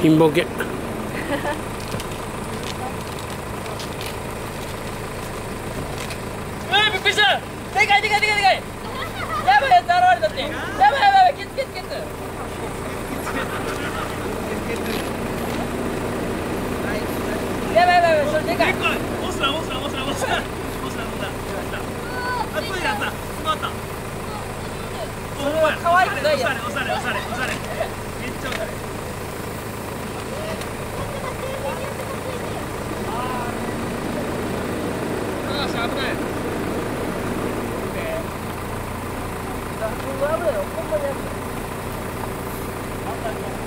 ピンボケえびっくりした。でかいでかいでかいでかい。やばいやつ現れたって。やばいやばいやばい。ケツケツケツ。やばいやばいやばいそれでかい。オスラオスラオスラオスラオスラオスラあトイレあった詰まったそれは可愛くないやつない。危ない危ないよ。ほんまに危ない